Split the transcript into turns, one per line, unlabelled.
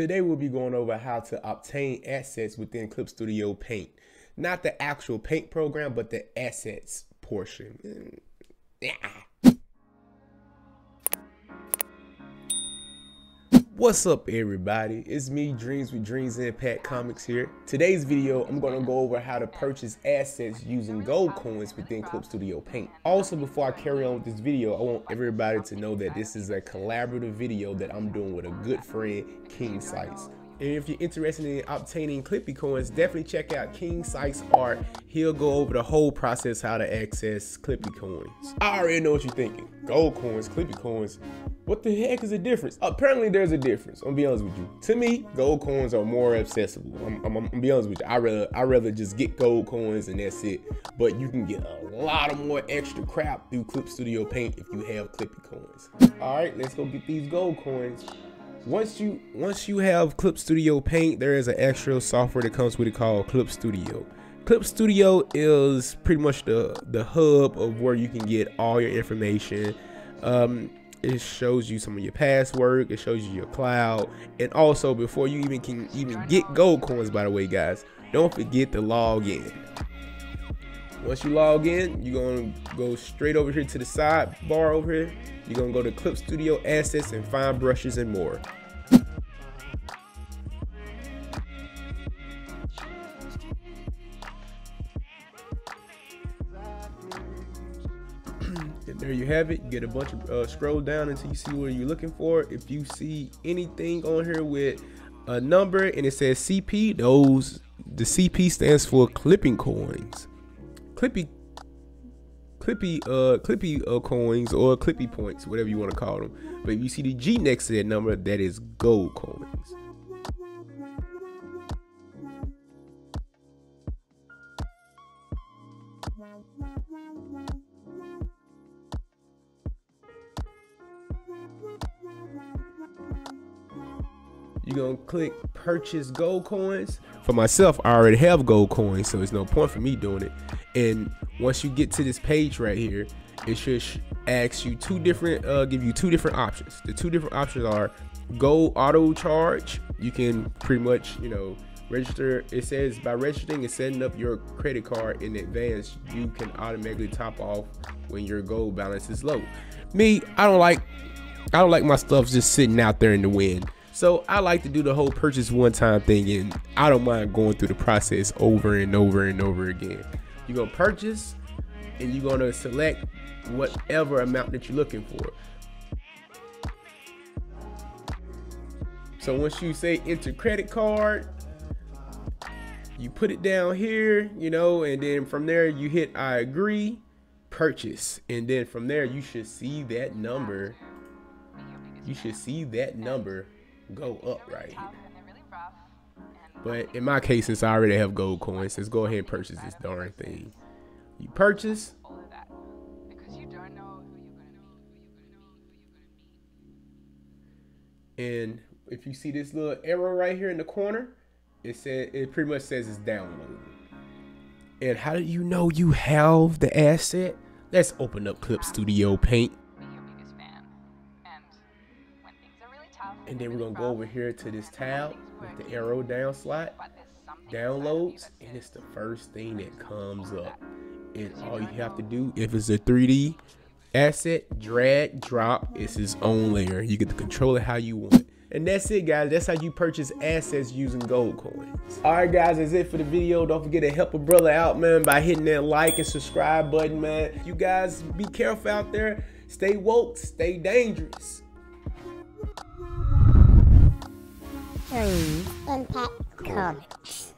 Today we'll be going over how to obtain assets within Clip Studio Paint. Not the actual paint program, but the assets portion. Mm, yeah. What's up everybody? It's me, Dreams with Dreams Impact Comics here. Today's video, I'm gonna go over how to purchase assets using gold coins within Clip Studio Paint. Also, before I carry on with this video, I want everybody to know that this is a collaborative video that I'm doing with a good friend, King Sikes. And if you're interested in obtaining Clippy coins, definitely check out King Sikes Art. He'll go over the whole process how to access Clippy coins. I already know what you're thinking. Gold coins, Clippy coins. What the heck is the difference? Apparently there's a difference. I'm gonna be honest with you. To me, gold coins are more accessible. I'm, I'm, I'm gonna be honest with you. I rather I rather just get gold coins and that's it. But you can get a lot of more extra crap through Clip Studio Paint if you have Clippy coins. All right, let's go get these gold coins once you once you have Clip Studio Paint, there is an extra software that comes with it called Clip Studio. Clip Studio is pretty much the the hub of where you can get all your information. Um, it shows you some of your past work. It shows you your cloud, and also before you even can even get gold coins, by the way, guys, don't forget to log in. Once you log in, you're gonna go straight over here to the side bar over here. You're gonna go to Clip Studio Assets and find brushes and more. And there you have it. You get a bunch of uh, scroll down until you see what you're looking for. If you see anything on here with a number and it says CP, those the CP stands for clipping coins. Clippy clippy uh clippy uh, coins or clippy points whatever you want to call them but if you see the g next to that number that is gold coins you're gonna click purchase gold coins? For myself i already have gold coins so it's no point for me doing it. And once you get to this page right here it should ask you two different uh, give you two different options. The two different options are gold auto charge. You can pretty much you know register. It says by registering and setting up your credit card in advance you can automatically top off when your gold balance is low. Me i don't like i don't like my stuff just sitting out there in the wind so I like to do the whole purchase one time thing and I don't mind going through the process over and over and over again. You're gonna purchase and you're gonna select whatever amount that you're looking for. So once you say enter credit card, you put it down here, you know, and then from there you hit I agree, purchase. And then from there you should see that number. You should see that number go up right here. But in my case, since I already have gold coins, let's go ahead and purchase this darn thing. You purchase. And if you see this little arrow right here in the corner, it said it pretty much says it's downloading. And how do you know you have the asset? Let's open up Clip Studio Paint. And then we're gonna go over here to this tab with the arrow down slot, downloads, and it's the first thing that comes up. And all you have to do, if it's a 3D asset, drag, drop, it's its own layer. You get to control it how you want. And that's it, guys. That's how you purchase assets using gold coins. All right, guys, that's it for the video. Don't forget to help a brother out, man, by hitting that like and subscribe button, man. You guys be careful out there. Stay woke, stay dangerous.
Dreams Impact Comics.